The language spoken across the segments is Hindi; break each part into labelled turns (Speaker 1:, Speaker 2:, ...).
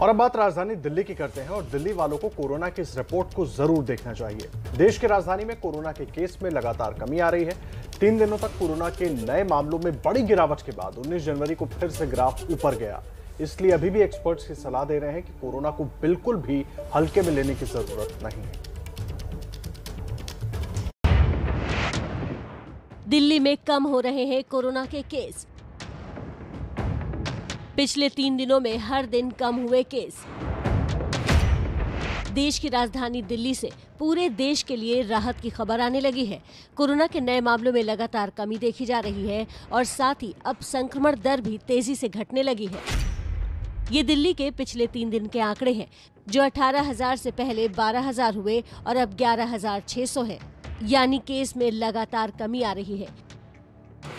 Speaker 1: और अब बात राजधानी दिल्ली की करते हैं और दिल्ली वालों को कोरोना की इस रिपोर्ट को ज़रूर देखना चाहिए। देश की राजधानी में कोरोना के केस में लगातार कमी आ रही है। तीन दिनों तक कोरोना के नए मामलों में बड़ी गिरावट के बाद 19 जनवरी को फिर से ग्राफ ऊपर गया। इसलिए अभी भी एक्सपर्ट्स की सलाह दे रहे हैं कि कोरोना को बिल्कुल भी हल्के में लेने की ज़रूरत नहीं है।
Speaker 2: दिल्ली में कम हो रहे हैं कोरोना के केस। पिछले तीन दिनों में हर दिन कम हुए केस। देश की राजधानी दिल्ली से पूरे देश के लिए राहत की खबर आने लगी है। कोरोना के नए मामलों में लगातार कमी देखी जा रही है और साथ ही अब संक्रमण दर भी तेज़ी से घटने लगी है। ये दिल्ली के पिछले तीन दिन के आंकड़े हैं जो 18,000 से पहले 12,000 हुए और अब 11,600 है। यानी केस में लगातार कमी आ रही है।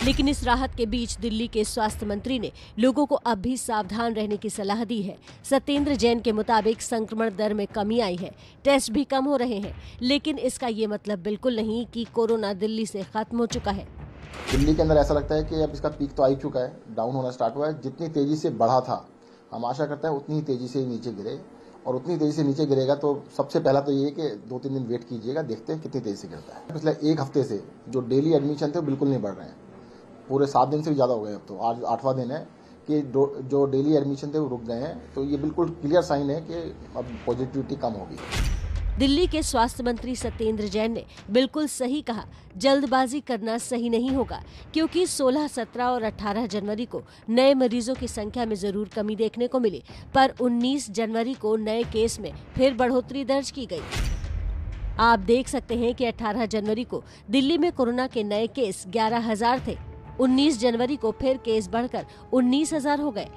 Speaker 2: लेकिन इस राहत के बीच दिल्ली के स्वास्थ्य मंत्री ने लोगों को अब भी सावधान रहने की सलाह दी है। सत्येंद्र जैन के मुताबिक संक्रमण दर में कमी आई है। टेस्ट भी कम हो रहे हैं, लेकिन इसका ये मतलब बिल्कुल नहीं कि कोरोना दिल्ली से खत्म हो चुका है।
Speaker 3: दिल्ली के अंदर ऐसा लगता है कि अब इसका पीक तो आ चुका है, डाउन होना स्टार्ट हुआ है। जितनी तेज़ी से बढ़ा था, हम आशा करते हैं उतनी तेज़ी से नीचे गिरे। और उतनी तेज़ी से नीचे गिरेगा तो सबसे पहला तो ये कि दो तीन दिन वेट कीजिएगा, देखते हैं कितनी तेज़ी से गिरता है। पिछले एक हफ़्ते से जो डेली एडमिशन थे बिल्कुल नहीं बढ़ रहे हैं। पूरे सात दिन से भी ज़्यादा हो गए अब तो। आज आठवां दिन है कि जो डेली एडमिशन थे वो रुक गए हैं। तो ये बिल्कुल क्लियर साइन है कि अब पॉजिटिविटी कम होगी।
Speaker 2: दिल्ली के स्वास्थ्य मंत्री सत्येंद्र जैन ने बिल्कुल सही कहा जल्दबाजी करना सही नहीं होगा क्योंकि 16, 17 और 18 जनवरी को नए मरीजों की संख्या में ज़रूर कमी देखने को मिली पर 19 जनवरी को नए केस में फिर बढ़ोतरी दर्ज की गई। आप देख सकते हैं कि 18 जनवरी को दिल्ली में कोरोना के नए केस 11,000 थे। 19 जनवरी को फिर केस बढ़कर 19,000 हो गए।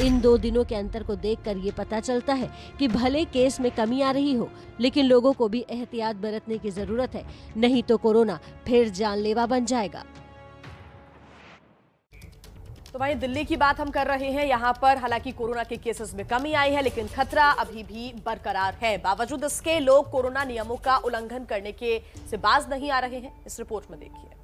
Speaker 2: इन दो दिनों के अंतर को देखकर ये पता चलता है कि भले केस में कमी आ रही हो लेकिन लोगों को भी एहतियात बरतने की ज़रूरत है नहीं तो कोरोना फिर जानलेवा बन जाएगा।
Speaker 4: तो वहीं दिल्ली की बात हम कर रहे हैं। यहाँ पर हालाँकि कोरोना के केसेस में कमी आई है लेकिन खतरा अभी भी बरकरार है। बावजूद इसके लोग कोरोना नियमों का उल्लंघन करने के से बाज नहीं आ रहे हैं। इस रिपोर्ट में देखिए।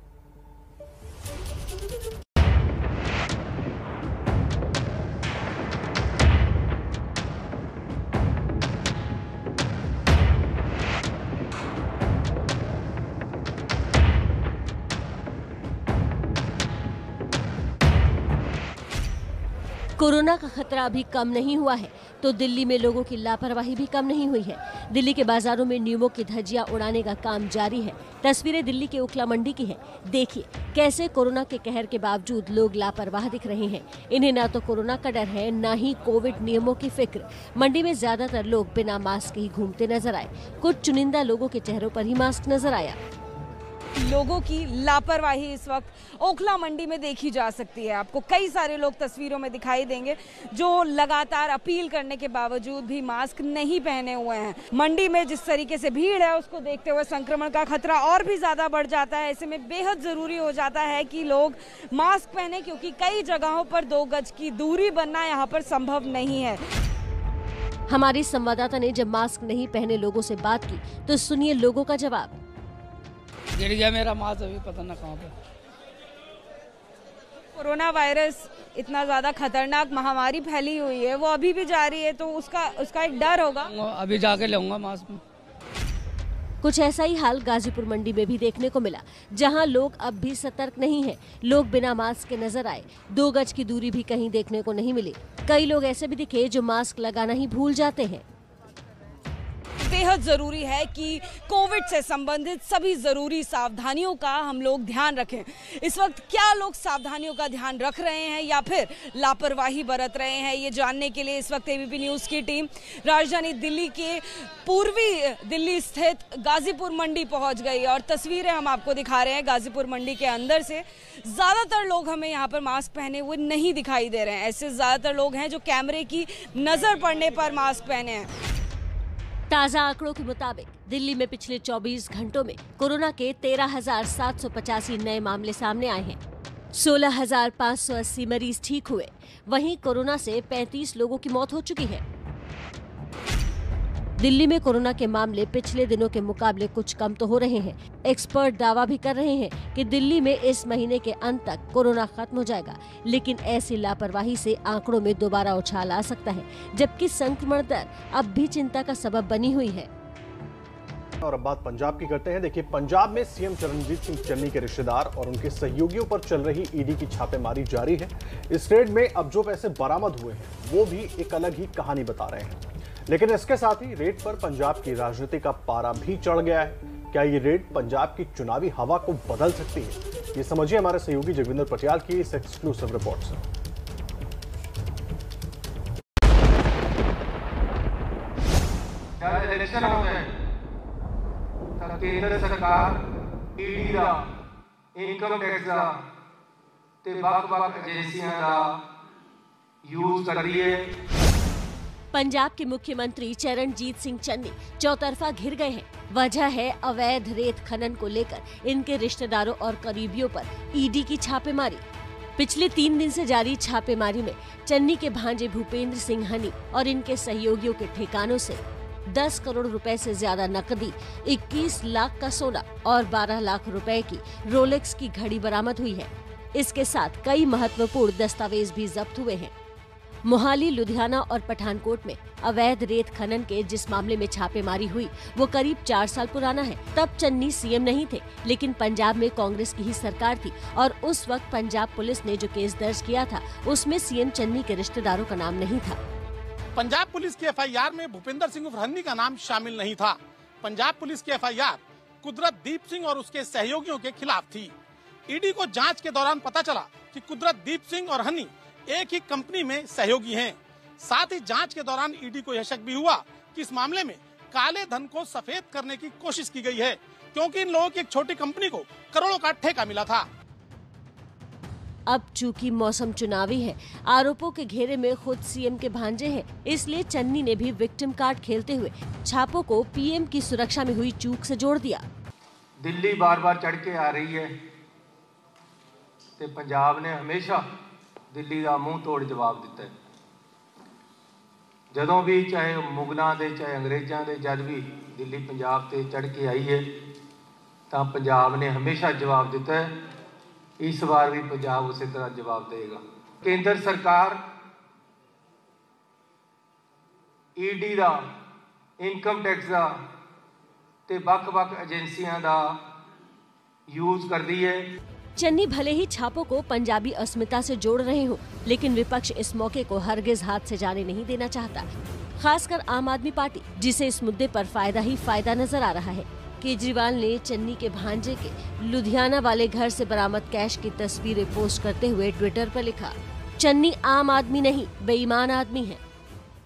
Speaker 2: कोरोना का खतरा अभी कम नहीं हुआ है तो दिल्ली में लोगों की लापरवाही भी कम नहीं हुई है। दिल्ली के बाजारों में नियमों की धज्जियाँ उड़ाने का काम जारी है। तस्वीरें दिल्ली के उखला मंडी की है। देखिए, कैसे कोरोना के कहर के बावजूद लोग लापरवाह दिख रहे हैं। इन्हें न तो कोरोना का डर है, न ही कोविड नियमों की फ़िक्र। मंडी में ज़्यादातर लोग बिना मास्क ही घूमते नज़र आए। कुछ चुनिंदा लोगों के चेहरों पर ही मास्क नज़र आया।
Speaker 5: लोगों की लापरवाही इस वक्त ओखला मंडी में देखी जा सकती है। आपको कई सारे लोग तस्वीरों में दिखाई देंगे, जो लगातार अपील करने के बावजूद भी मास्क नहीं पहने हुए हैं। मंडी में जिस तरीके से भीड़ है, उसको देखते हुए संक्रमण का खतरा और भी ज़्यादा बढ़ जाता है। ऐसे में बेहद ज़रूरी हो जाता है कि लोग मास्क पहने, क्योंकि कई जगहों पर दो गज की दूरी बनना यहाँ पर संभव नहीं है।
Speaker 2: हमारी संवाददाता ने जब मास्क नहीं पहने लोगों से बात की तो सुनिए लोगों का जवाब।
Speaker 6: गिर गया मेरा मास्क अभी पता ना कहाँ पे।
Speaker 5: कोरोना वायरस इतना ज़्यादा खतरनाक महामारी फैली हुई है वो अभी भी जारी है तो उसका उसका एक डर होगा।
Speaker 6: अभी जाके लूँगा मास्क
Speaker 2: कुछ ऐसा ही हाल गाजीपुर मंडी में भी देखने को मिला जहाँ लोग अब भी सतर्क नहीं हैं। लोग बिना मास्क के नज़र आए दो गज की दूरी भी कहीं देखने को नहीं मिली। कई लोग ऐसे भी दिखे जो मास्क लगाना ही भूल जाते हैं।
Speaker 5: बेहद ज़रूरी है कि कोविड से संबंधित सभी ज़रूरी सावधानियों का हम लोग ध्यान रखें। इस वक्त क्या लोग सावधानियों का ध्यान रख रहे हैं या फिर लापरवाही बरत रहे हैं, ये जानने के लिए इस वक्त एबीपी न्यूज़ की टीम राजधानी दिल्ली के पूर्वी, दिल्ली स्थित गाजीपुर मंडी पहुँच गई और तस्वीरें हम आपको दिखा रहे हैं। गाजीपुर मंडी के अंदर से ज़्यादातर लोग हमें यहाँ पर मास्क पहने हुए नहीं दिखाई दे रहे हैं। ऐसे ज़्यादातर लोग हैं जो कैमरे की नज़र पड़ने पर मास्क पहने हैं।
Speaker 2: ताज़ा आंकड़ों के मुताबिक, दिल्ली में पिछले 24 घंटों में कोरोना के तेरह नए मामले सामने आए हैं। सोलह हज़ार पाँच सौ अस्सी मरीज़ ठीक हुए। वहीं कोरोना से 35 लोगों की मौत हो चुकी है। दिल्ली में कोरोना के मामले पिछले दिनों के मुकाबले कुछ कम तो हो रहे हैं। एक्सपर्ट दावा भी कर रहे हैं कि दिल्ली में इस महीने के अंत तक कोरोना खत्म हो जाएगा, लेकिन ऐसी लापरवाही से आंकड़ों में दोबारा उछाल आ सकता है, जबकि संक्रमण दर अब भी चिंता का सबब बनी हुई है।
Speaker 1: और अब बात पंजाब की करते हैं। देखिए, पंजाब में सीएम चरणजीत सिंह चन्नी के रिश्तेदार और उनके सहयोगियों पर चल रही ईडी की छापेमारी जारी है। इस रेड में अब जो पैसे बरामद हुए हैं, वो भी एक अलग ही कहानी बता रहे हैं। लेकिन इसके साथ ही रेड पर पंजाब की राजनीति का पारा भी चढ़ गया है क्या ये रेड पंजाब की चुनावी हवा को बदल सकती है ये समझिए हमारे सहयोगी जगविंदर पटियाल की इस एक्सक्लूसिव रिपोर्ट से
Speaker 7: ਜਦ ਇਲੈਕਸ਼ਨ ਆਉਂਦਾ ਹੈ ਤਾਂ ਕੇਂਦਰ ਸਰਕਾਰ ਈਡੀ ਦਾ ਇਨਕਮ ਟੈਕਸ ਦਾ ਤੇ ਵੱਖ-ਵੱਖ ਏਜੰਸੀਆਂ ਦਾ ਯੂਜ਼ ਕਰਦੀ ਹੈ
Speaker 2: पंजाब के मुख्यमंत्री चरणजीत सिंह चन्नी चौतरफा घिर गए हैं। वजह है अवैध रेत खनन को लेकर इनके रिश्तेदारों और करीबियों पर ईडी की छापेमारी। पिछले तीन दिन से जारी छापेमारी में चन्नी के भांजे भूपेंद्र सिंह हनी और इनके सहयोगियों के ठिकानों से 10 करोड़ रुपए से ज़्यादा नकदी 21 लाख का सोना और 12 लाख रुपए की रोलेक्स की घड़ी बरामद हुई है। इसके साथ कई महत्वपूर्ण दस्तावेज़ भी जब्त हुए हैं। मोहाली, लुधियाना और पठानकोट में अवैध रेत खनन के जिस मामले में छापेमारी हुई, वो करीब चार साल पुराना है। तब चन्नी सीएम नहीं थे, लेकिन पंजाब में कांग्रेस की ही सरकार थी और उस वक्त पंजाब पुलिस ने जो केस दर्ज किया था, उसमें सीएम चन्नी के रिश्तेदारों का नाम नहीं था।
Speaker 8: पंजाब पुलिस की एफआईआर में भूपिंदर सिंह उर्फ़ हन्नी का नाम शामिल नहीं था। पंजाब पुलिस की एफआईआर कुदरत दीप सिंह और उसके सहयोगियों के खिलाफ थी। ईडी को जाँच के दौरान पता चला कि कुदरत दीप सिंह और हन्नी एक ही कंपनी में सहयोगी हैं। साथ ही जाँच के दौरान ईडी को यह शक भी हुआ कि इस मामले में काले धन को सफ़ेद करने की कोशिश की गई है क्योंकि इन लोगों की एक छोटी कंपनी को करोड़ों का ठेका मिला था।
Speaker 2: अब चूँकि मौसम चुनावी है आरोपों के घेरे में खुद सीएम के भांजे हैं इसलिए चन्नी ने भी विक्टिम कार्ड खेलते हुए छापों को पीएम की सुरक्षा में हुई चूक से जोड़ दिया।
Speaker 7: दिल्ली बार बार चढ़ के आ रही है। ते पंजाब ने हमेशा ਦਿੱਲੀ ਦਾ ਮੂੰਹ ਤੋੜ ਜਵਾਬ ਦਿੱਤਾ ਜਦੋਂ ਵੀ ਚਾਹੇ ਮੁਗਲਾਂ ਦੇ, ਚਾਹੇ ਅੰਗਰੇਜ਼ਾਂ ਦੇ, ਜਦ ਵੀ ਦਿੱਲੀ, ਪੰਜਾਬ ਤੇ ਚੜ ਕੇ ਆਈ ਹੈ, ਤਾਂ ਪੰਜਾਬ ਨੇ ਹਮੇਸ਼ਾ ਜਵਾਬ ਦਿੱਤਾ ਇਸ ਵਾਰ ਵੀ ਪੰਜਾਬ ਉਸੇ ਤਰ੍ਹਾਂ ਜਵਾਬ ਦੇਗਾ ਕੇਂਦਰ ਸਰਕਾਰ ਈਡੀ ਦਾ ਇਨਕਮ ਟੈਕਸ ਦਾ ਤੇ ਵੱਖ-ਵੱਖ ਏਜੰਸੀਆਂ ਦਾ ਯੂਜ਼ ਕਰਦੀ ਹੈ।
Speaker 2: चन्नी भले ही छापों को पंजाबी अस्मिता से जोड़ रहे हो लेकिन विपक्ष इस मौके को हरगिज हाथ से जाने नहीं देना चाहता खासकर आम आदमी पार्टी जिसे इस मुद्दे पर फायदा ही फायदा नजर आ रहा है केजरीवाल ने चन्नी के भांजे के लुधियाना वाले घर से बरामद कैश की तस्वीरें पोस्ट करते हुए ट्विटर पर लिखा चन्नी आम आदमी नहीं बेईमान आदमी है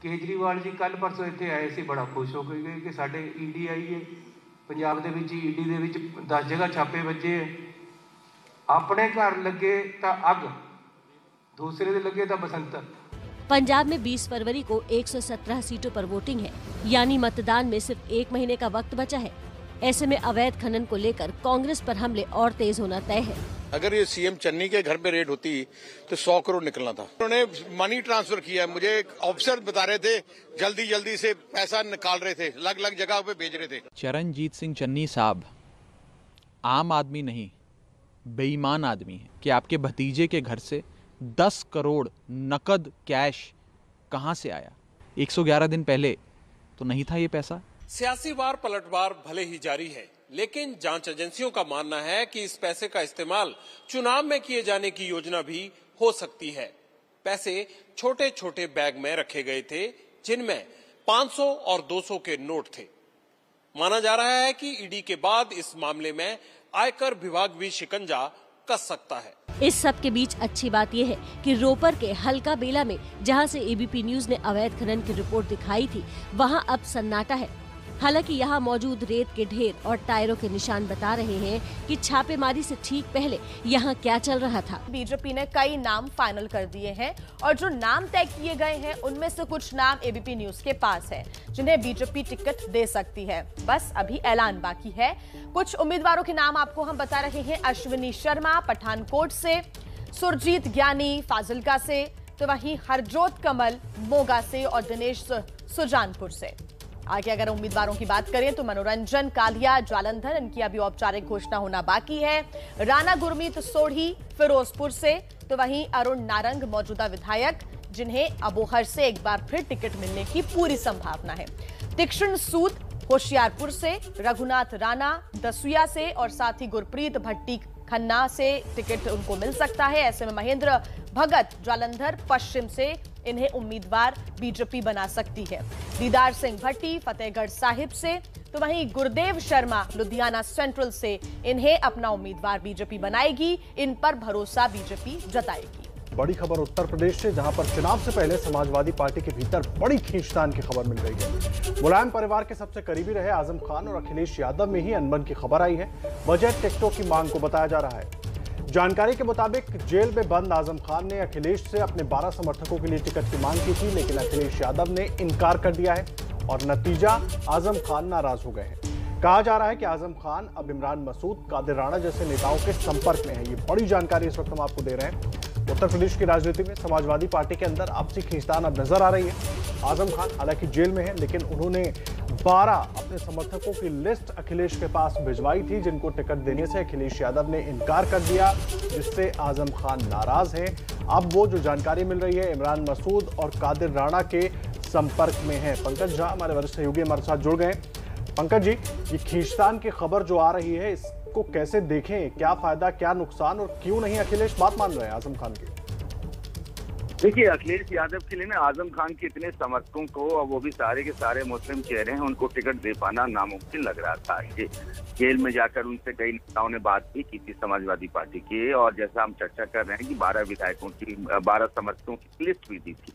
Speaker 7: ਕੇਜਰੀਵਾਲ ਜੀ ਕੱਲ ਪਰਸੋਂ ਇੱਥੇ ਆਏ ਸੀ ਬੜਾ ਖੁਸ਼ ਹੋ ਕੇ ਗਏ ਕਿ ਸਾਡੇ ਈਡੀ ਆਈ ਹੈ ਪੰਜਾਬ ਦੇ ਵਿੱਚ ਈਡੀ ਦੇ ਵਿੱਚ 10 ਜਗ੍ਹਾ ਛਾਪੇ ਵੱਜੇ ਹੈ ਆਪਣੇ ਘਰ ਲੱਗੇ ਤਾਂ ਅੱਗ ਦੂਸਰੇ ਦੇ ਲੱਗੇ ਤਾਂ ਬਸੰਤਰ
Speaker 2: पंजाब में 20 फरवरी को 117 सीटों पर वोटिंग है यानी मतदान में सिर्फ एक महीने का वक्त बचा है ऐसे में अवैध खनन को लेकर कांग्रेस पर हमले और तेज होना तय है
Speaker 9: अगर ये सीएम चन्नी के घर पे रेड होती तो सौ करोड़ निकलना था उन्होंने मनी ट्रांसफर किया है मुझे एक ऑफिसर बता रहे थे जल्दी जल्दी से पैसा निकाल रहे थे अलग अलग जगह पे भेज रहे थे
Speaker 10: चरणजीत सिंह चन्नी साहब आम आदमी नहीं बेईमान आदमी है कि आपके भतीजे के घर से 10 करोड़ नकद कैश कहाँ से आया? 111 दिन पहले तो नहीं था ये पैसा?
Speaker 11: सियासी वार पलटवार भले ही जारी है, लेकिन जाँच एजेंसियों का मानना है कि इस पैसे का इस्तेमाल चुनाव में किए जाने की योजना भी हो सकती है। पैसे छोटे छोटे बैग में रखे गए थे, जिनमें 500 और 200 के नोट थे। माना जा रहा है कि ईडी के बाद इस मामले में आयकर विभाग भी शिकंजा कस सकता है।
Speaker 2: इस सब के बीच अच्छी बात यह है कि रोपर के हल्का बेला में, जहाँ से एबीपी न्यूज़ ने अवैध खनन की रिपोर्ट दिखाई थी, वहाँ अब सन्नाटा है। हालाँकि यहाँ मौजूद रेत के ढेर और टायरों के निशान बता रहे हैं कि छापेमारी से ठीक पहले यहाँ क्या चल रहा था।
Speaker 4: बीजेपी ने कई नाम फाइनल कर दिए हैं और जो नाम तय किए गए हैं, उनमें से कुछ नाम एबीपी न्यूज़ के पास है, जिन्हें बीजेपी टिकट दे सकती है। बस अभी ऐलान बाकी है। कुछ उम्मीदवारों के नाम आपको हम बता रहे हैं। अश्विनी शर्मा, पठानकोट से, सुरजीत ज्ञानी, फाजिलका से तो वहीं हरजोत कमल, मोगा से और दिनेश सुजानपुर से। आगे अगर उम्मीदवारों की बात करें तो मनोरंजन, कालिया, जालंधर, इनकी अभी औपचारिक घोषणा होना बाकी है। राणा गुरमीत सोढ़ी, फिरोजपुर से तो वहीं अरुण नारंग, मौजूदा विधायक, जिन्हें अबोहर से एक बार फिर टिकट मिलने की पूरी संभावना है। तीक्षण सूद, होशियारपुर से, रघुनाथ राणा, दसुया से और साथ ही गुरप्रीत भट्टी खन्ना से टिकट उनको मिल सकता है। ऐसे में महेंद्र भगत, जालंधर, पश्चिम से इन्हें उम्मीदवार बीजेपी बना सकती है। दीदार सिंह भट्टी फतेहगढ़ साहिब से तो वहीं गुरुदेव शर्मा लुधियाना सेंट्रल से इन्हें अपना उम्मीदवार बीजेपी बनाएगी। इन पर भरोसा बीजेपी जताएगी।
Speaker 1: बड़ी खबर उत्तर प्रदेश से, जहाँ पर चुनाव से पहले समाजवादी पार्टी के भीतर बड़ी खींचतान की खबर मिल रही है। मुलायम परिवार के सबसे करीबी रहे आज़म खान और अखिलेश यादव में ही अनबन की खबर आई है। बजट टिकटों की मांग को बताया जा रहा है। जानकारी के मुताबिक जेल में बंद आज़म खान ने अखिलेश से अपने 12 समर्थकों के लिए टिकट की मांग की थी, लेकिन अखिलेश यादव ने इनकार कर दिया है और नतीजा, आज़म खान नाराज़ हो गए हैं। कहा जा रहा है कि आज़म खान अब इमरान मसूद, कादिर राणा जैसे नेताओं के संपर्क में है। ये बड़ी जानकारी इस वक्त हम आपको दे रहे हैं। उत्तर प्रदेश की राजनीति में समाजवादी पार्टी के अंदर आपसी खींचतान अब नज़र आ रही है। आज़म खान हालाँकि जेल में है, लेकिन उन्होंने 12 अपने समर्थकों की लिस्ट अखिलेश के पास भिजवाई थी, जिनको टिकट देने से अखिलेश यादव ने इनकार कर दिया, जिससे आज़म खान नाराज़ हैं। अब वो जो जानकारी मिल रही है, इमरान मसूद और कादिर राणा के संपर्क में है। पंकज झा हमारे वरिष्ठ सहयोगी हमारे साथ जुड़ गए पंकज जी, ये खींचतान की खबर जो आ रही है इसको कैसे देखें, क्या फ़ायदा, क्या नुकसान और क्यों नहीं, अखिलेश, बात मान रहे हैं आज़म खान की।
Speaker 12: देखिए, अखिलेश यादव के लिए ना आज़म खान के इतने समर्थकों को और वो भी सारे के सारे मुस्लिम चेहरे हैं, उनको टिकट दे पाना नामुमकिन लग रहा था। ये जेल में जाकर उनसे कई नेताओं ने बात भी की थी, समाजवादी पार्टी की। और जैसा हम चर्चा कर रहे हैं कि बारह विधायकों की, बारह समर्थकों की लिस्ट भी दी थी।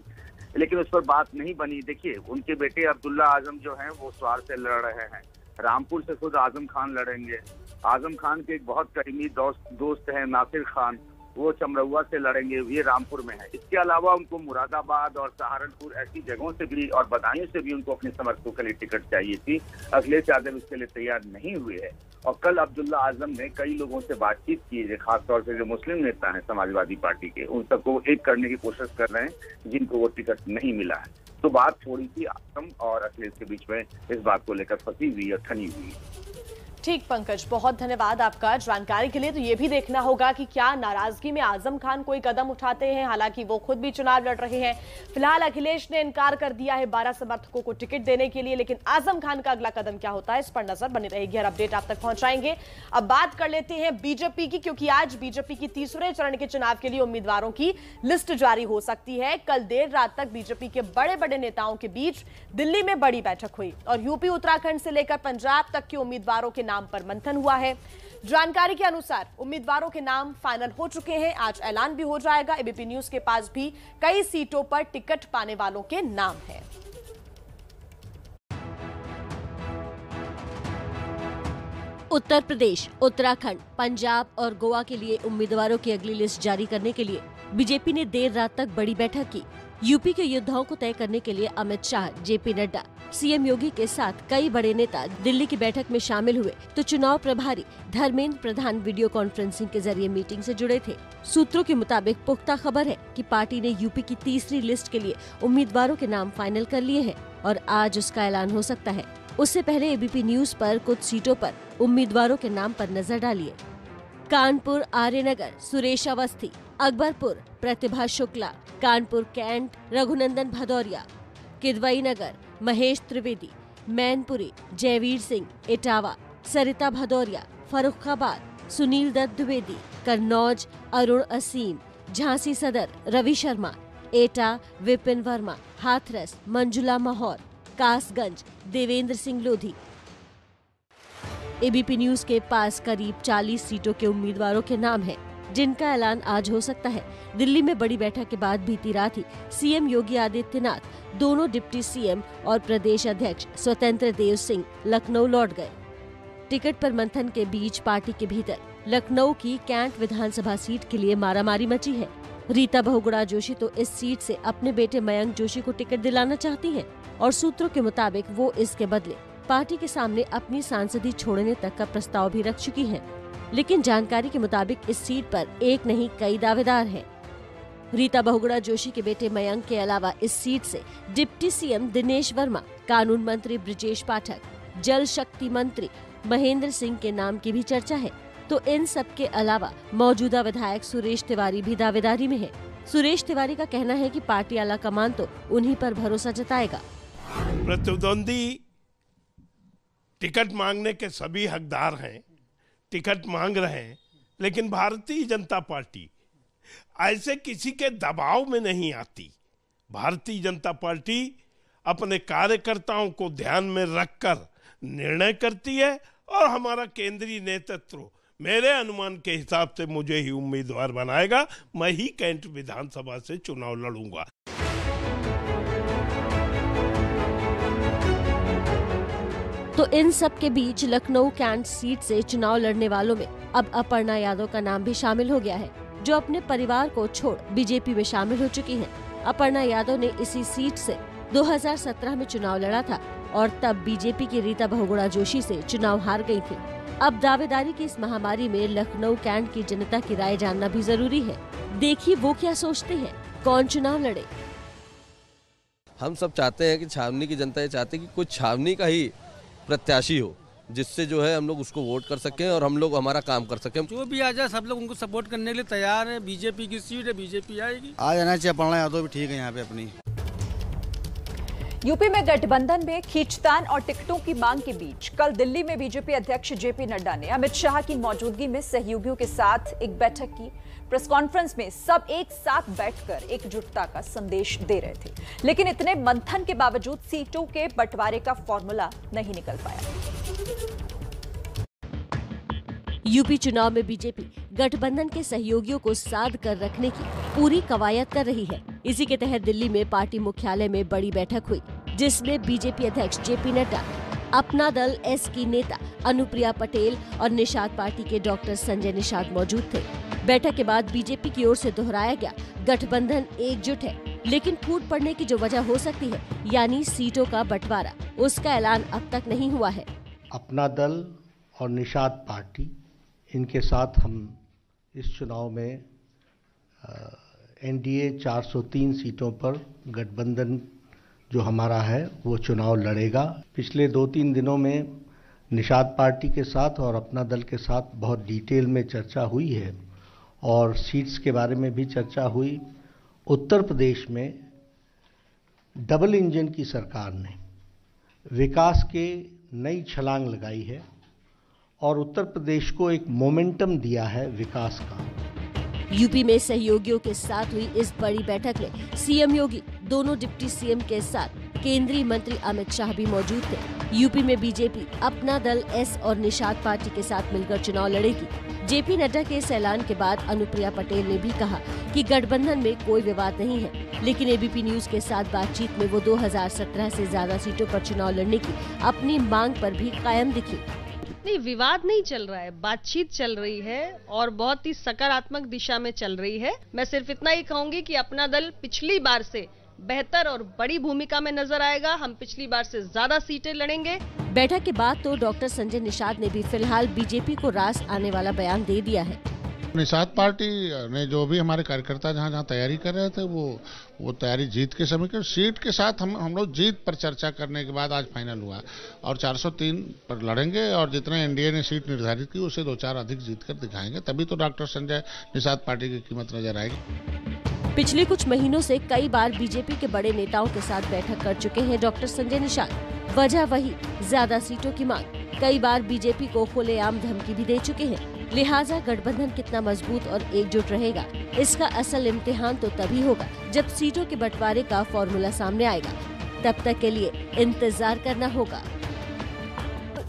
Speaker 12: लेकिन उस पर बात नहीं बनी। देखिए, उनके बेटे अब्दुल्ला आज़म जो हैं, वो स्वार से लड़ रहे हैं। रामपुर से खुद आज़म खान लड़ेंगे। आज़म खान के एक बहुत करीबी दोस्त दोस्त है नासिर खान, वो चमरौआ से लड़ेंगे, ये रामपुर में है। इसके अलावा उनको मुरादाबाद और सहारनपुर ऐसी जगहों से भी और बदायूं से भी उनको अपने समर्थकों के लिए टिकट चाहिए थी। अखिलेश यादव इसके लिए तैयार नहीं हुए है। और कल अब्दुल्ला आज़म ने कई लोगों से बातचीत की है, खासतौर से जो मुस्लिम नेता हैं समाजवादी पार्टी के, उन सबको एक करने की कोशिश कर रहे हैं, जिनको वो टिकट नहीं मिला है। तो बात थोड़ी सी आज़म और अखिलेश के बीच में इस बात को लेकर फंसी हुई और ठनी हुई।
Speaker 4: ठीक पंकज, बहुत धन्यवाद आपका जानकारी के लिए। तो ये भी देखना होगा कि क्या नाराज़गी में आज़म खान कोई कदम उठाते हैं, हालाँकि वो खुद भी चुनाव लड़ रहे हैं। फ़िलहाल अखिलेश ने इनकार कर दिया है बारह समर्थकों को टिकट देने के लिए, लेकिन आज़म खान का अगला कदम क्या होता है, इस पर नज़र बनी रहेगी। और अपडेट आप तक पहुंचाएँगे। अब बात कर लेते हैं बीजेपी की, क्योंकि आज बीजेपी की तीसरे चरण के चुनाव के लिए उम्मीदवारों की लिस्ट जारी हो सकती है। कल देर रात तक बीजेपी के बड़े बड़े नेताओं के बीच दिल्ली में बड़ी बैठक हुई और यूपी, उत्तराखंड से लेकर पंजाब तक के उम्मीदवारों के नाम पर मंथन हुआ है। जानकारी के अनुसार उम्मीदवारों के नाम फाइनल हो चुके हैं। आज ऐलान भी हो जाएगा। एबीपी न्यूज़ के पास भी कई सीटों पर टिकट पाने वालों के नाम हैं।
Speaker 2: उत्तर प्रदेश, उत्तराखंड, पंजाब और गोवा के लिए उम्मीदवारों की अगली लिस्ट जारी करने के लिए बीजेपी ने देर रात तक बड़ी बैठक की। यूपी के योद्धाओं को तय करने के लिए अमित शाह, जेपी नड्डा, सीएम योगी के साथ कई बड़े नेता दिल्ली की बैठक में शामिल हुए। तो चुनाव प्रभारी धर्मेंद्र प्रधान वीडियो कॉन्फ्रेंसिंग के ज़रिए मीटिंग से जुड़े थे। सूत्रों के मुताबिक पुख्ता खबर है कि पार्टी ने यूपी की तीसरी लिस्ट के लिए उम्मीदवारों के नाम फाइनल कर लिए हैं और आज उसका ऐलान हो सकता है। उससे पहले एबीपी न्यूज़ पर कुछ सीटों पर उम्मीदवारों के नाम पर नज़र डालिए। Kanpur, Aryanagar, Suresh Awasthi, Akbarpur, Pratibha Shukla, Kanpur, cantt, Raghunandan Bhadauria, Kidwai Nagar, Mahesh Trivedi, Mainpuri, Jaiveer Singh, Etawah, Sarita Bhadauria, Farrukhabad, Sunil Dutt Dwivedi, Kannauj, Arun Aseem, Jhansi Sadar, Ravi Sharma, Etah, Vipin Verma, Hathras, Manjula Mahour Kasganj Devendra Singh Lodhi. ABP news के पास करीब 40 सीटों के उम्मीदवारों के नाम हैं, जिनका ऐलान आज हो सकता है। दिल्ली में बड़ी बैठक के बाद बीती रात ही सीएम योगी आदित्यनाथ दोनों डिप्टी सीएम और प्रदेश अध्यक्ष स्वतंत्र देव सिंह लखनऊ लौट गए। टिकट पर मंथन के बीच पार्टी के भीतर लखनऊ की कैंट विधानसभा सीट के लिए मारामारी मची है। रीता बहुगुणा जोशी तो इस सीट से अपने बेटे मयंक जोशी को टिकट दिलाना चाहती हैं। और सूत्रों के मुताबिक वो इसके बदले पार्टी के सामने अपनी सांसदी छोड़ने तक का प्रस्ताव भी रख चुकी हैं। लेकिन जानकारी के मुताबिक इस सीट पर एक नहीं, कई दावेदार हैं। रीता बहुगुड़ा जोशी के बेटे मयंक के अलावा इस सीट से डिप्टी सीएम दिनेश वर्मा, कानून मंत्री ब्रिजेश पाठक, जल शक्ति मंत्री महेंद्र सिंह के नाम की भी चर्चा है तो इन सब के अलावा मौजूदा विधायक सुरेश तिवारी भी दावेदारी में है सुरेश तिवारी का कहना है कि पार्टी आला कमान तो उन्हीं पर भरोसा जताएगा
Speaker 13: प्रतिद्वंदी टिकट मांगने के सभी हकदार हैं, टिकट मांग रहे हैं, लेकिन भारतीय जनता पार्टी ऐसे किसी के दबाव में नहीं आती। भारतीय जनता पार्टी अपने कार्यकर्ताओं को ध्यान में रखकर निर्णय करती है और हमारा केंद्रीय नेतृत्व मेरे अनुमान के हिसाब से मुझे ही उम्मीदवार बनाएगा। मैं ही कैंट विधानसभा से चुनाव लड़ूँगा।
Speaker 2: तो इन सब के बीच लखनऊ कैंट सीट से चुनाव लड़ने वालों में अब अपर्णा यादव का नाम भी शामिल हो गया है, जो अपने परिवार को छोड़ बीजेपी में शामिल हो चुकी हैं। अपर्णा यादव ने इसी सीट से 2017 में चुनाव लड़ा था और तब बीजेपी की रीता बहुगुड़ा जोशी से चुनाव हार गई थी। अब दावेदारी की इस महामारी में लखनऊ कैंट की जनता की राय जानना भी ज़रूरी है। देखिए वो क्या सोचते हैं, कौन चुनाव लड़े?
Speaker 14: हम सब चाहते हैं कि छावनी की जनता ये चाहती है कि कुछ छावनी का ही प्रत्याशी हो जिससे जो है हम लोग उसको वोट कर सकें और हम लोग हमारा काम कर सकें।
Speaker 6: जो भी आ जाए सब लोग उनको सपोर्ट करने के लिए तैयार है। बीजेपी की सीट है बीजेपी आएगी।
Speaker 15: आ जाना चाहिए पढ़ना यादव भी ठीक है यहाँ पे अपनी।
Speaker 16: यूपी में गठबंधन में खींचतान और टिकटों की मांग के बीच, कल दिल्ली में बीजेपी अध्यक्ष जेपी नड्डा ने अमित शाह की मौजूदगी में सहयोगियों के साथ एक बैठक की। प्रेस कॉन्फ्रेंस में सब एक साथ बैठकर एकजुटता का संदेश दे रहे थे। लेकिन इतने मंथन के बावजूद सीटों के बंटवारे का फॉर्मूला नहीं निकल पाया।
Speaker 2: यूपी चुनाव में बीजेपी गठबंधन के सहयोगियों को साध कर रखने की पूरी कवायद कर रही है। इसी के तहत दिल्ली में पार्टी मुख्यालय में बड़ी बैठक हुई, जिसमें बीजेपी अध्यक्ष जेपी नड्डा, अपना दल एस की नेता अनुप्रिया पटेल और निषाद पार्टी के डॉक्टर संजय निषाद मौजूद थे। बैठक के बाद बीजेपी की ओर से दोहराया गया, गठबंधन एकजुट है, लेकिन फूट पड़ने की जो वजह हो सकती है, यानी सीटों का बंटवारा, उसका ऐलान अब तक नहीं हुआ है।
Speaker 17: अपना दल और निषाद पार्टी इनके साथ हम इस चुनाव में एनडीए 403 सीटों पर गठबंधन जो हमारा है, वो चुनाव लड़ेगा। पिछले दो तीन दिनों में निषाद पार्टी के साथ और अपना दल के साथ बहुत डिटेल में चर्चा हुई है और सीट्स के बारे में भी चर्चा हुई। उत्तर प्रदेश में डबल इंजन की सरकार ने विकास के नई छलांग लगाई है। और उत्तर प्रदेश को एक मोमेंटम दिया है विकास का।
Speaker 2: यूपी में सहयोगियों के साथ हुई इस बड़ी बैठक में सीएम योगी, दोनों डिप्टी सीएम के साथ केंद्रीय मंत्री अमित शाह भी मौजूद थे। यूपी में बीजेपी, अपना दल एस और निषाद पार्टी के साथ मिलकर चुनाव लड़ेगी। जेपी नड्डा के इस ऐलान के बाद अनुप्रिया पटेल ने भी कहा कि गठबंधन में कोई विवाद नहीं है, लेकिन एबीपी न्यूज़ के साथ बातचीत में वो 2017 से ज़्यादा सीटों पर चुनाव लड़ने की अपनी मांग पर भी कायम दिखी।
Speaker 18: नहीं विवाद नहीं चल रहा है, बातचीत चल रही है और बहुत ही सकारात्मक दिशा में चल रही है। मैं सिर्फ़ इतना ही कहूँगी कि अपना दल पिछली बार से बेहतर और बड़ी भूमिका में नज़र आएगा। हम पिछली बार से ज़्यादा सीटें लड़ेंगे।
Speaker 2: बैठक के बाद तो डॉक्टर संजय निषाद ने भी फ़िलहाल बीजेपी को रास आने वाला बयान दे दिया है।
Speaker 19: निषाद पार्टी ने जो भी हमारे कार्यकर्ता जहाँ जहाँ तैयारी कर रहे थे, वो वो तैयारी जीत के समय के सीट के साथ हम हम लोग जीत पर चर्चा करने के बाद आज फाइनल हुआ। और 403 पर लड़ेंगे, और जितने एनडीए ने सीट निर्धारित की, उसे दो चार अधिक जीत कर दिखाएँगे। तभी तो डॉक्टर संजय निषाद पार्टी की कीमत नज़र आएगी।
Speaker 2: पिछले कुछ महीनों से कई बार बीजेपी के बड़े नेताओं के साथ बैठक कर चुके हैं डॉक्टर संजय निषाद। वजह वही, ज़्यादा सीटों की मांग। कई बार बीजेपी को खुलेआम धमकी भी दे चुके हैं। लिहाजा गठबंधन कितना मज़बूत और एकजुट रहेगा, इसका असल इम्तिहान तो तभी होगा जब सीटों के बंटवारे का फॉर्मूला सामने आएगा। तब तक के लिए इंतज़ार करना होगा।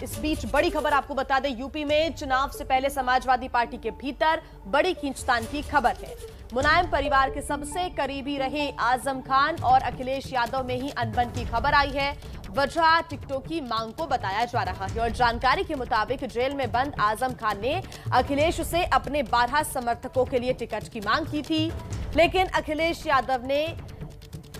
Speaker 4: इस बीच बड़ी खबर आपको बता दें, यूपी में चुनाव से पहले समाजवादी पार्टी के भीतर बड़ी खींचतान की खबर है। मुलायम परिवार के सबसे करीबी रहे आज़म खान और अखिलेश यादव में ही अनबन की खबर आई है। वजह टिकटों की मांग को बताया जा रहा है और जानकारी के मुताबिक जेल में बंद आज़म खान ने अखिलेश से अपने 12 समर्थकों के लिए टिकट की मांग की थी। लेकिन अखिलेश यादव ने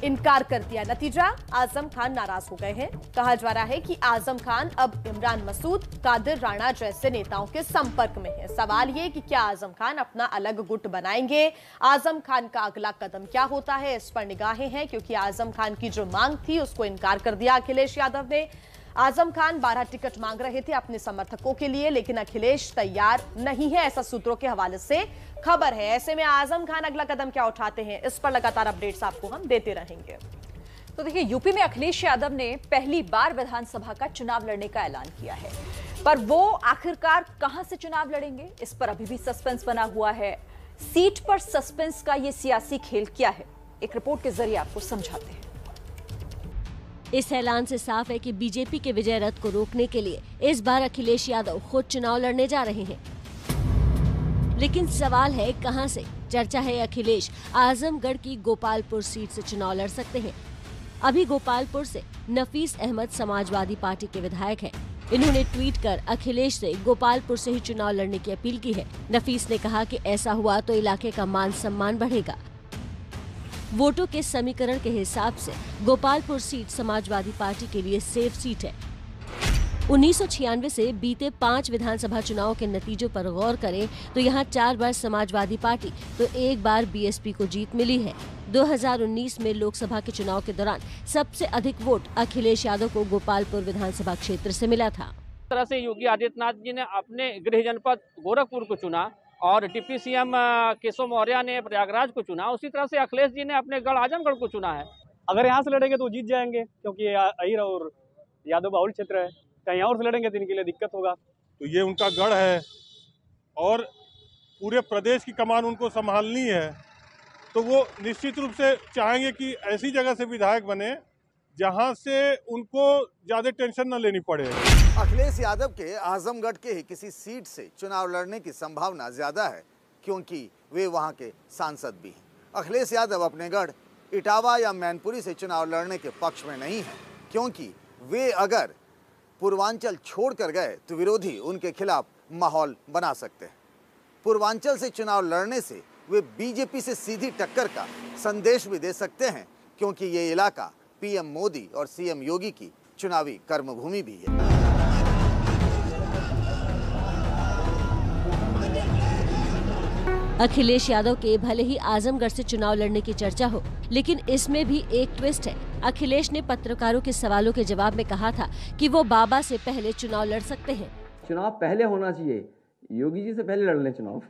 Speaker 4: इनकार कर दिया। नतीजा, आज़म खान नाराज़ हो गए हैं। कहा जा रहा है कि आज़म खान अब इमरान मसूद, कादिर राणा जैसे नेताओं के संपर्क में है। सवाल ये कि क्या आज़म खान अपना अलग गुट बनाएँगे? आज़म खान का अगला कदम क्या होता है? इस पर निगाहें हैं, क्योंकि आज़म खान की जो मांग थी, उसको इनकार कर दिया अखिलेश यादव ने। आज़म खान 12 टिकट मांग रहे थे अपने समर्थकों के लिए, लेकिन अखिलेश तैयार नहीं है। ऐसा सूत्रों के हवाले से खबर है, ऐसे में आज़म खान अगला कदम क्या उठाते हैं? इस पर लगातार अपडेट्स आपको हम देते रहेंगे।
Speaker 16: तो देखिए, यूपी में अखिलेश यादव ने पहली बार विधानसभा का चुनाव लड़ने का ऐलान किया है। पर वो आखिरकार कहाँ से चुनाव लड़ेंगे? इस पर अभी भी सस्पेंस बना हुआ है। सीट पर सस्पेंस का ये सियासी खेल क्या है? एक रिपोर्ट के ज़रिए आपको समझाते हैं।
Speaker 2: इस ऐलान से साफ़ है कि बीजेपी के विजय रथ को रोकने के लिए इस बार अखिलेश यादव खुद चुनाव लड़ने जा रहे हैं। लेकिन सवाल है कहाँ से? चर्चा है अखिलेश। आजमगढ़ की गोपालपुर सीट से चुनाव लड़ सकते हैं। अभी गोपालपुर से नफीस अहमद समाजवादी पार्टी के विधायक हैं। इन्होंने ट्वीट कर अखिलेश से गोपालपुर से ही चुनाव लड़ने की अपील की है। नफीस ने कहा कि ऐसा हुआ तो इलाके का मान सम्मान बढ़ेगा। वोटों के समीकरण के हिसाब से गोपालपुर सीट समाजवादी पार्टी के लिए सेफ़ सीट है। उन्नीस से बीते पाँच विधानसभा चुनाव के नतीजों पर गौर करें तो यहाँ चार बार समाजवादी पार्टी तो एक बार बीएसपी को जीत मिली है। 2019 में लोकसभा के चुनाव के दौरान सबसे अधिक वोट अखिलेश यादव को गोपालपुर विधानसभा क्षेत्र से मिला था।
Speaker 20: तरह से योगी आदित्यनाथ जी ने अपने गृह जनपद गोरखपुर को चुना और डिप्टी सीएम केशव मौर्य ने प्रयागराज को चुना। उसी तरह से अखिलेश जी ने अपने गढ़ आजमगढ़ को चुना है।
Speaker 21: अगर यहाँ से लड़ेंगे तो जीत जाएँगे क्योंकि अहिर और यादव बाहुल क्षेत्र है। कहीं और से लड़ेंगे तो इनके लिए दिक्कत होगा।
Speaker 22: तो ये उनका गढ़ है और पूरे प्रदेश की कमान उनको संभालनी है। तो वो निश्चित रूप से चाहेंगे कि ऐसी जगह से विधायक बने जहाँ से उनको ज़्यादा टेंशन न लेनी पड़े।
Speaker 23: अखिलेश यादव के आजमगढ़ के ही किसी सीट से चुनाव लड़ने की संभावना ज़्यादा है क्योंकि वे वहाँ के सांसद भी हैं। अखिलेश यादव अपने गढ़ इटावा या मैनपुरी से चुनाव लड़ने के पक्ष में नहीं है क्योंकि वे अगर पूर्वांचल छोड़कर गए तो विरोधी उनके खिलाफ माहौल बना सकते हैं। पूर्वांचल से चुनाव लड़ने से वे बीजेपी से सीधी टक्कर का संदेश भी दे सकते हैं, क्योंकि ये इलाका पीएम मोदी और सीएम योगी की चुनावी कर्मभूमि भी है।
Speaker 2: अखिलेश यादव के भले ही आजमगढ़ से चुनाव लड़ने की चर्चा हो लेकिन इसमें भी एक ट्विस्ट है। अखिलेश ने पत्रकारों के सवालों के जवाब में कहा था कि वो बाबा से पहले चुनाव लड़ सकते हैं।
Speaker 24: चुनाव पहले होना चाहिए। योगी जी से पहले लड़ लें चुनाव।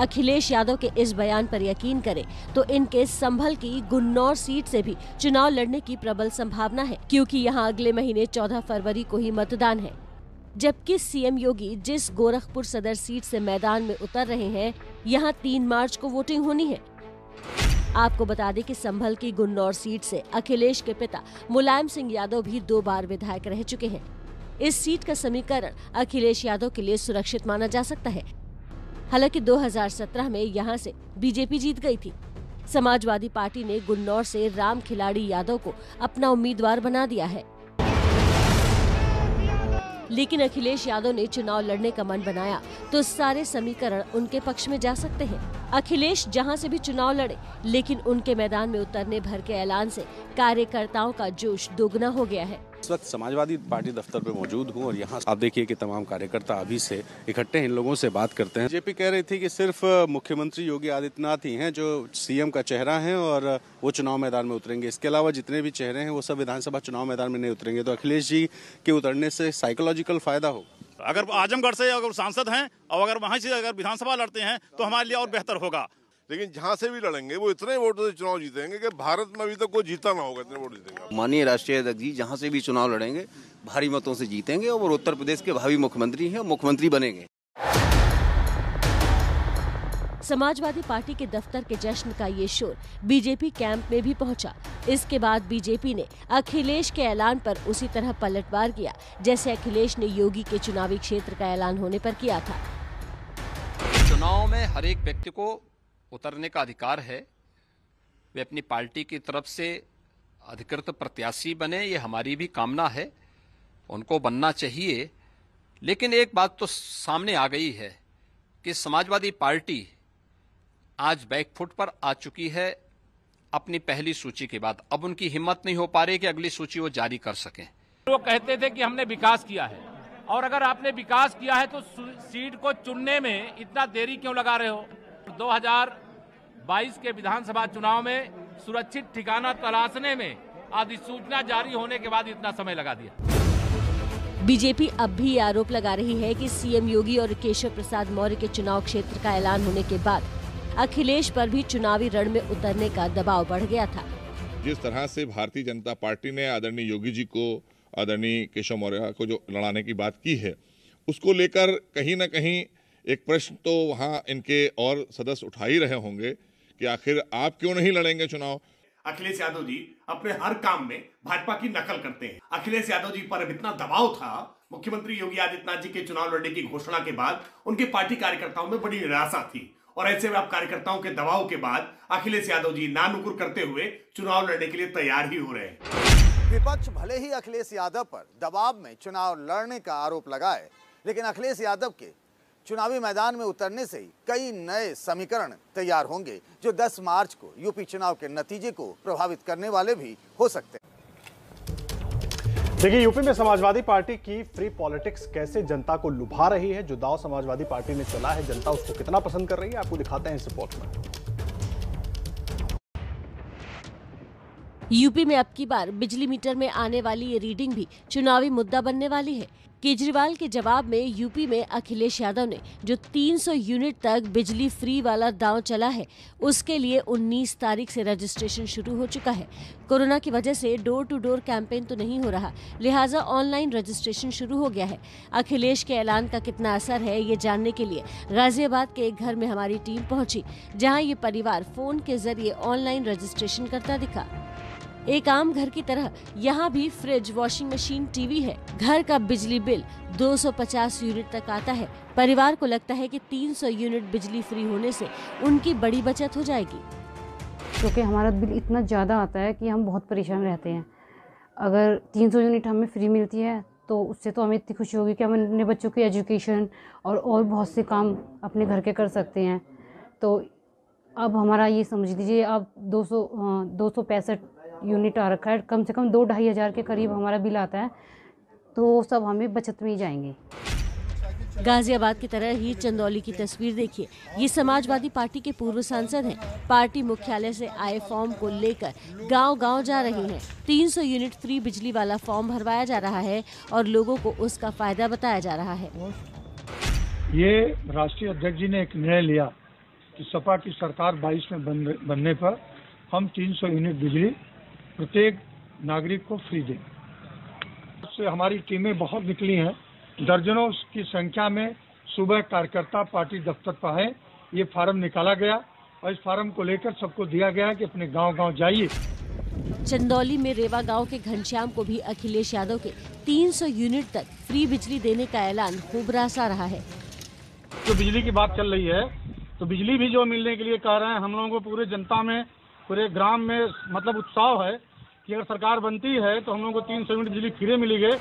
Speaker 2: अखिलेश यादव के इस बयान पर यकीन करें तो इनके संभल की गुन्नौर सीट से भी चुनाव लड़ने की प्रबल संभावना है क्योंकि यहाँ अगले महीने 14 फरवरी को ही मतदान है। जबकि सीएम योगी जिस गोरखपुर सदर सीट से मैदान में उतर रहे हैं, यहाँ तीन मार्च को वोटिंग होनी है। आपको बता दें कि संभल की गुन्नौर सीट से अखिलेश के पिता मुलायम सिंह यादव भी दो बार विधायक रह चुके हैं। इस सीट का समीकरण अखिलेश यादव के लिए सुरक्षित माना जा सकता है। हालाँकि 2017 में यहाँ से बीजेपी जीत गई थी। समाजवादी पार्टी ने गुन्नौर से राम खिलाड़ी यादव को अपना उम्मीदवार बना दिया है। लेकिन अखिलेश यादव ने चुनाव लड़ने का मन बनाया तो सारे समीकरण उनके पक्ष में जा सकते हैं। अखिलेश जहाँ से भी चुनाव लड़े, लेकिन उनके मैदान में उतरने भर के ऐलान से कार्यकर्ताओं का जोश दोगुना हो गया है।
Speaker 25: इस वक्त समाजवादी पार्टी दफ्तर पे मौजूद हूँ और यहाँ आप देखिए कि तमाम कार्यकर्ता अभी से इकट्ठे इन लोगों से बात करते हैं। बीजेपी कह रही थी कि सिर्फ़ मुख्यमंत्री योगी आदित्यनाथ ही हैं जो सीएम का चेहरा हैं और वो चुनाव मैदान में उतरेंगे। इसके अलावा जितने भी चेहरे हैं वो सब विधानसभा चुनाव मैदान में नहीं उतरेंगे। तो अखिलेश जी के उतरने से साइकोलॉजिकल फ़ायदा हो?
Speaker 26: अगर आजमगढ़ से अगर सांसद हैं और अगर वहाँ से अगर विधानसभा लड़ते हैं तो हमारे लिए और बेहतर होगा।
Speaker 27: लेकिन जहाँ से भी लड़ेंगे वो इतने वोटों से चुनाव जीतेंगे कि भारत में अभी तक तो कोई जीता ना होगा इतने वोट जीतेंगे
Speaker 14: माननीय राष्ट्रीय अध्यक्ष जी जहाँ से भी चुनाव लड़ेंगे भारी मतों से जीतेंगे और उत्तर प्रदेश के भावी मुख्यमंत्री हैं मुख्यमंत्री बनेंगे।
Speaker 2: समाजवादी पार्टी के दफ्तर के जश्न का ये शोर बीजेपी कैंप में भी पहुँचा। इसके बाद बीजेपी ने अखिलेश के ऐलान पर उसी तरह पलटवार किया जैसे अखिलेश ने योगी के चुनावी क्षेत्र का ऐलान होने पर किया था।
Speaker 28: चुनाव में हर एक व्यक्ति को उतरने का अधिकार है। वे अपनी पार्टी की तरफ़ से अधिकृत प्रत्याशी बने, ये हमारी भी कामना है। उनको बनना चाहिए। लेकिन एक बात तो सामने आ गई है कि समाजवादी पार्टी आज बैकफुट पर आ चुकी है अपनी पहली सूची के बाद। अब उनकी हिम्मत नहीं हो पा रही कि अगली सूची वो जारी कर सकें।
Speaker 29: वो कहते थे कि हमने विकास किया है। और अगर आपने विकास किया है तो सीट को चुनने में इतना देरी क्यों लगा रहे हो? 2022 के विधानसभा चुनाव में सुरक्षित ठिकाना तलाशने में अधिसूचना जारी होने के बाद इतना समय लगा दिया।
Speaker 2: बीजेपी अब भी आरोप लगा रही है कि सीएम योगी और केशव प्रसाद मौर्य के चुनाव क्षेत्र का ऐलान होने के बाद अखिलेश पर भी चुनावी रण में उतरने का दबाव बढ़ गया था।
Speaker 30: जिस तरह से भारतीय जनता पार्टी ने आदरणीय योगी जी को आदरणीय केशव मौर्य को जो लड़ाने की बात की है उसको लेकर कहीं ना कहीं एक प्रश्न तो वहाँ इनके और सदस्य उठा ही रहे होंगे कि आखिर आप क्यों नहीं लड़ेंगे चुनाव?
Speaker 31: अखिलेश यादव जी अपने हर काम में भाजपा की नकल करते हैं। अखिलेश यादव जी पर इतना दबाव था मुख्यमंत्री योगी आदित्यनाथ जी के चुनाव लड़ने की घोषणा के बाद उनके पार्टी कार्यकर्ताओं में बड़ी निराशा थी और ऐसे में अब कार्यकर्ताओं के दबाव के बाद अखिलेश यादव जी नानुकुर करते हुए चुनाव लड़ने के लिए तैयार ही हो रहे हैं।
Speaker 23: विपक्ष भले ही अखिलेश यादव पर दबाव में चुनाव लड़ने का आरोप लगाए लेकिन अखिलेश यादव के चुनावी मैदान में उतरने से ही कई नए समीकरण तैयार होंगे जो 10 मार्च को यूपी चुनाव के नतीजे को प्रभावित करने वाले भी हो सकते हैं।
Speaker 32: देखिए यूपी में समाजवादी पार्टी की फ्री पॉलिटिक्स कैसे जनता को लुभा रही है जो दाव समाजवादी पार्टी ने चला है जनता उसको कितना पसंद कर रही है आपको दिखाते हैं इस रिपोर्ट में।
Speaker 2: यूपी में अब की बार बिजली मीटर में आने वाली ये रीडिंग भी चुनावी मुद्दा बनने वाली है। केजरीवाल के जवाब में यूपी में अखिलेश यादव ने जो 300 यूनिट तक बिजली फ्री वाला दांव चला है, उसके लिए 19 तारीख से रजिस्ट्रेशन शुरू हो चुका है। कोरोना की वजह से डोर टू डोर कैंपेन तो नहीं हो रहा, लिहाजा ऑनलाइन रजिस्ट्रेशन शुरू हो गया है। अखिलेश के ऐलान का कितना असर है, ये जानने के लिए गाजियाबाद के एक घर में हमारी टीम पहुँची, जहाँ ये परिवार फ़ोन के ज़रिए ऑनलाइन रजिस्ट्रेशन करता दिखा। एक आम घर की तरह, यहाँ भी फ्रिज वॉशिंग मशीन टीवी है। घर का बिजली बिल 250 यूनिट तक आता है। परिवार को लगता है कि 300 यूनिट बिजली फ्री होने से उनकी बड़ी बचत हो जाएगी।
Speaker 33: क्योंकि हमारा बिल इतना ज़्यादा आता है कि हम बहुत परेशान रहते हैं। अगर 300 यूनिट हमें फ्री मिलती है तो उससे तो हमें इतनी खुशी होगी कि हम अपने बच्चों की एजुकेशन और और बहुत से काम अपने घर के कर सकते हैं। तो अब हमारा ये समझ लीजिए, अब दो सौ दो सौ पैंसठ यूनिट आ रखा है कम से कम दो ढाई हज़ार के करीब हमारा बिल आता है तो वो सब हमें बचत में ही जाएँगे।
Speaker 2: गाजियाबाद की तरह ही चंदौली की तस्वीर देखिए। ये समाजवादी पार्टी के पूर्व सांसद हैं। पार्टी मुख्यालय से आए फॉर्म को लेकर गांव-गांव जा रही हैं। 300 यूनिट फ्री बिजली वाला फॉर्म भरवाया जा रहा है और लोगों को उसका फ़ायदा बताया जा रहा है।
Speaker 34: ये राष्ट्रीय अध्यक्ष जी ने एक निर्णय लिया कि सपा की सरकार 22 में बनने पर हम 300 यूनिट बिजली प्रत्येक नागरिक को फ्री दें। से हमारी टीमें बहुत निकली हैं। दर्जनों की संख्या में सुबह कार्यकर्ता पार्टी दफ्तर पर आए ये फार्म निकाला गया और इस फार्म को लेकर सबको दिया गया कि अपने गाँव गाँव जाइए।
Speaker 2: चंदौली में रेवा गाँव के घनश्याम को भी अखिलेश यादव के 300 यूनिट तक फ्री बिजली देने का ऐलान खूब रासा रहा है।
Speaker 34: जो बिजली की बात चल रही है तो बिजली भी जो मिलने के लिए कह रहे हैं हम लोगों को पूरे जनता में पूरे ग्राम में मतलब उत्साह है कि अगर सरकार बनती है तो हम लोग को तीन सौ यूनिट बिजली फ्री मिलेगी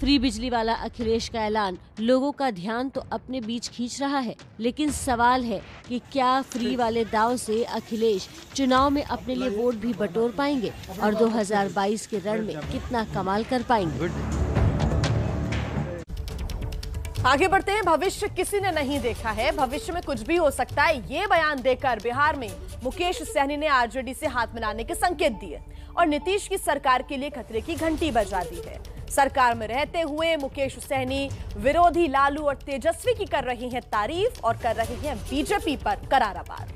Speaker 2: फ्री बिजली वाला अखिलेश का ऐलान, लोगों का ध्यान तो अपने बीच खींच रहा है, लेकिन सवाल है कि क्या फ्री वाले दाव से अखिलेश चुनाव में अपने लिए वोट भी बटोर पाएँगे और 2022 के रण में कितना कमाल कर पाएँगे?
Speaker 4: आगे बढ़ते हैं। भविष्य किसी ने नहीं देखा है। भविष्य में कुछ भी हो सकता है ये बयान देकर बिहार में मुकेश सहनी ने आरजेडी से हाथ मिलाने के संकेत दिए और नीतीश की सरकार के लिए खतरे की घंटी बजा दी है। सरकार में रहते हुए मुकेश सहनी विरोधी लालू और तेजस्वी की कर रही हैं तारीफ़ और कर रहे हैं बीजेपी पर करारा वार।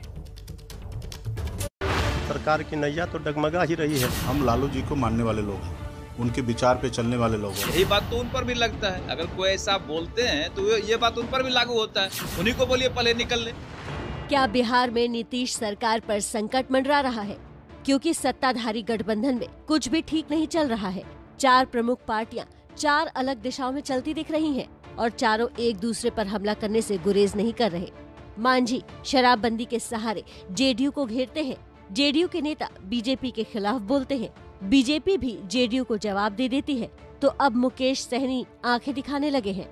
Speaker 35: सरकार की नैया तो डगमगा ही रही है।
Speaker 36: हम लालू जी को मानने वाले लोग हैं। उनके विचार पे चलने वाले लोग हैं।
Speaker 37: यही बात तो उन पर भी लगता है। अगर कोई ऐसा बोलते हैं तो ये बात उन पर भी लागू होता है। उन्हीं को बोलिए पहले निकल ले
Speaker 2: क्या बिहार में नीतीश सरकार पर संकट मंडरा रहा है? क्योंकि सत्ताधारी गठबंधन में कुछ भी ठीक नहीं चल रहा है। चार प्रमुख पार्टियाँ चार अलग दिशाओं में चलती दिख रही हैं और चारों एक दूसरे पर हमला करने से गुरेज नहीं कर रहे। मांझी शराबबंदी के सहारे जेडीयू को घेरते हैं। जेडीयू के नेता बीजेपी के खिलाफ बोलते हैं। बीजेपी भी जेडीयू को जवाब दे देती है तो अब मुकेश सहनी आँखें दिखाने लगे हैं।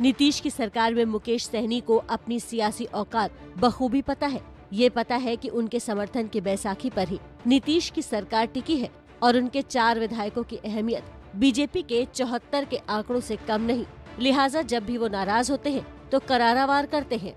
Speaker 2: नीतीश की सरकार में मुकेश सहनी को अपनी सियासी औकात बखूबी पता है। ये पता है कि उनके समर्थन की बैसाखी पर ही नीतीश की सरकार टिकी है और उनके चार विधायकों की अहमियत बीजेपी के चौहत्तर के आंकड़ों से कम नहीं। लिहाजा जब भी वो नाराज़ होते हैं तो करारावार करते हैं।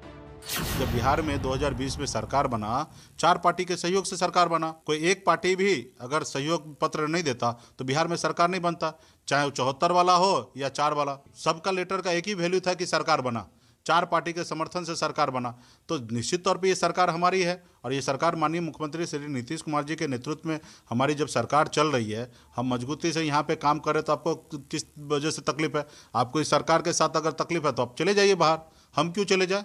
Speaker 36: जब बिहार में 2020 में सरकार बना, चार पार्टी के सहयोग से सरकार बना, कोई एक पार्टी भी अगर सहयोग पत्र नहीं देता तो बिहार में सरकार नहीं बनता। चाहे वो चौहत्तर वाला हो या चार वाला, सबका लेटर का एक ही वैल्यू था कि सरकार बना। चार पार्टी के समर्थन से सरकार बना। तो निश्चित तौर पे ये सरकार हमारी है, और ये सरकार माननीय मुख्यमंत्री श्री नीतीश कुमार जी के नेतृत्व में हमारी जब सरकार चल रही है, हम मजबूती से यहाँ पे काम करें तो आपको किस वजह से तकलीफ़ है? आपको इस सरकार के साथ अगर तकलीफ़ है तो आप चले जाइए बाहर। हम क्यों चले जाए?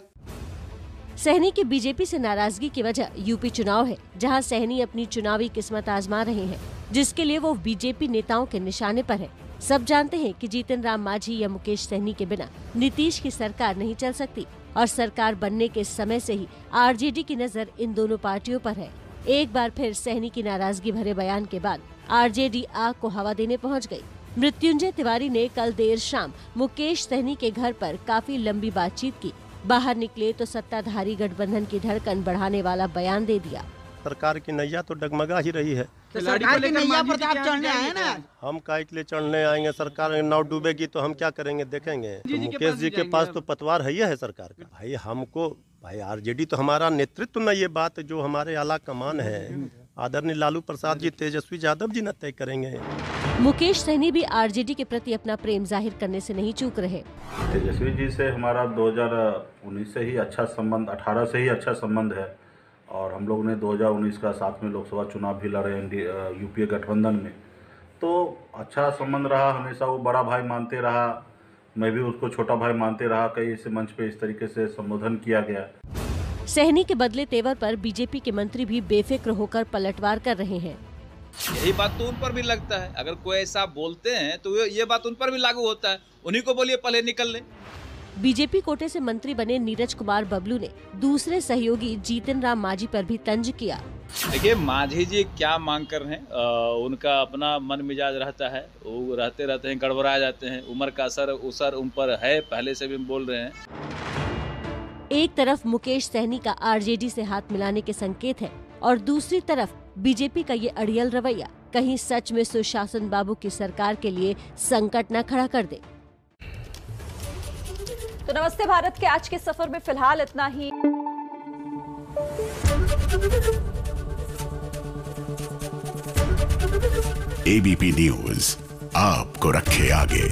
Speaker 2: सहनी की बीजेपी से नाराज़गी की वजह यूपी चुनाव है, जहाँ सहनी अपनी चुनावी किस्मत आजमा रहे हैं, जिसके लिए वो बीजेपी नेताओं के निशाने पर है। सब जानते हैं कि जीतन राम मांझी या मुकेश सहनी के बिना नीतीश की सरकार नहीं चल सकती, और सरकार बनने के समय से ही आरजेडी की नज़र इन दोनों पार्टियों पर है। एक बार फिर सहनी की नाराज़गी भरे बयान के बाद आरजेडी आग को हवा देने पहुँच गई। मृत्युंजय तिवारी ने कल देर शाम मुकेश सहनी के घर पर काफ़ी लंबी बातचीत की बाहर निकले तो सत्ताधारी गठबंधन की धड़कन बढ़ाने वाला बयान दे दिया।
Speaker 35: सरकार की नैया तो डगमगा ही रही है।
Speaker 38: तो सरकार की नैया पर तो आप चढ़ने आए ना?
Speaker 35: हम काय के लिए चढ़ने आएँगे सरकार नाव डूबेगी तो हम क्या करेंगे देखेंगे। तो मुकेश जी के पास तो पतवार है ही है सरकार का। भाई हमको भाई आरजेडी तो हमारा नेतृत्व में ये बात जो हमारे आला कमान है आदरणीय लालू प्रसाद जी तेजस्वी यादव जी न तय करेंगे।
Speaker 2: मुकेश सहनी भी आरजेडी के प्रति अपना प्रेम ज़ाहिर करने से नहीं चूक रहे।
Speaker 39: तेजस्वी जी से हमारा 2019 से ही अच्छा संबंध 18 से ही अच्छा संबंध है और हम लोग ने 2019 का साथ में लोकसभा चुनाव भी लड़े यूपीए गठबंधन में। तो अच्छा संबंध रहा हमेशा वो बड़ा भाई मानते रहा मैं भी उसको छोटा भाई मानते रहा कई इस मंच पे इस तरीके से संबोधन किया गया।
Speaker 2: सहनी के बदले तेवर पर बीजेपी के मंत्री भी बेफिक्र होकर पलटवार कर रहे हैं।
Speaker 37: यही बात तो उन पर भी लगता है। अगर कोई ऐसा बोलते हैं तो ये बात उन पर भी लागू होता है। उन्हीं को बोलिए पहले निकल ले।
Speaker 2: बीजेपी कोटे से मंत्री बने नीरज कुमार बबलू ने दूसरे सहयोगी जीतन राम मांझी पर भी तंज किया।
Speaker 37: देखिए मांझी जी क्या मांग कर रहे हैं? उनका अपना मन मिजाज रहता है। वो रहते रहते हैं गड़बड़ा जाते हैं। उम्र का असर उसर उन पर है पहले से भी बोल रहे हैं।
Speaker 2: एक तरफ़ मुकेश सहनी का आरजेडी से हाथ मिलाने के संकेत है और दूसरी तरफ़ बीजेपी का ये अड़ियल रवैया कहीं सच में सुशासन बाबू की सरकार के लिए संकट न खड़ा कर दे।
Speaker 4: तो नमस्ते भारत के आज के सफ़र में फ़िलहाल इतना ही।
Speaker 40: एबीपी न्यूज़ आपको रखे आगे।